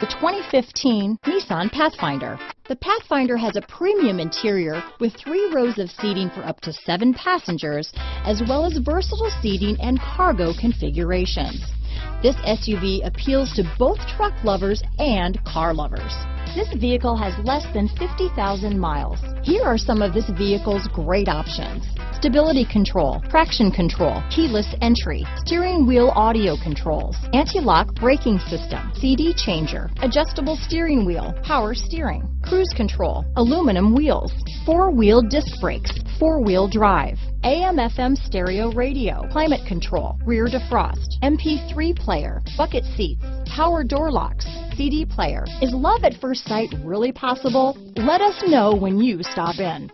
The 2015 Nissan Pathfinder. The Pathfinder has a premium interior with three rows of seating for up to seven passengers, as well as versatile seating and cargo configurations. This SUV appeals to both truck lovers and car lovers. This vehicle has less than 50,000 miles. Here are some of this vehicle's great options. Stability control, traction control, keyless entry, steering wheel audio controls, anti-lock braking system, CD changer, adjustable steering wheel, power steering, cruise control, aluminum wheels, four-wheel disc brakes, four-wheel drive, AM FM stereo radio, climate control, rear defrost, MP3 player, bucket seats, power door locks, CD player. Is love at first sight really possible? Let us know when you stop in.